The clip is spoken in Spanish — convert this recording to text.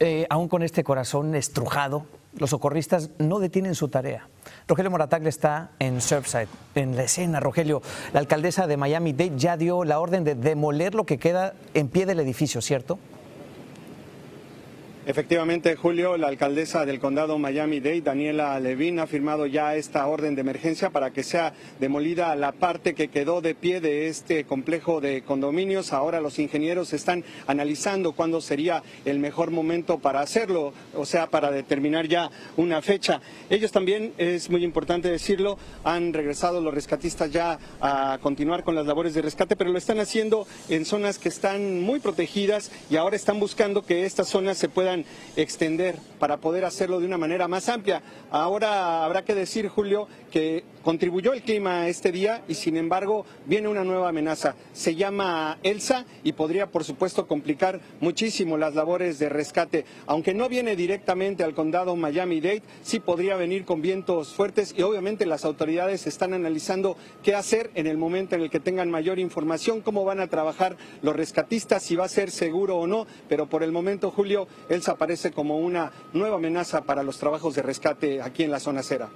eh, aún con este corazón estrujado, los socorristas no detienen su tarea. Rogelio Moratagle está en Surfside, en la escena. Rogelio, la alcaldesa de Miami-Dade ya dio la orden de demoler lo que queda en pie del edificio, ¿cierto? Efectivamente, Julio, la alcaldesa del condado Miami-Dade, Daniela Levin, ha firmado ya esta orden de emergencia para que sea demolida la parte que quedó de pie de este complejo de condominios. Ahora los ingenieros están analizando cuándo sería el mejor momento para hacerlo, o sea, para determinar ya una fecha. Ellos también, es muy importante decirlo, han regresado los rescatistas ya a continuar con las labores de rescate, pero lo están haciendo en zonas que están muy protegidas y ahora están buscando que estas zonas se puedan extender para poder hacerlo de una manera más amplia. Ahora habrá que decir, Julio, que contribuyó el clima este día y sin embargo viene una nueva amenaza. Se llama Elsa y podría por supuesto complicar muchísimo las labores de rescate. Aunque no viene directamente al condado Miami-Dade, sí podría venir con vientos fuertes y obviamente las autoridades están analizando qué hacer en el momento en el que tengan mayor información, cómo van a trabajar los rescatistas, si va a ser seguro o no, pero por el momento, Julio, Elsa aparece como una nueva amenaza para los trabajos de rescate aquí en la zona cera.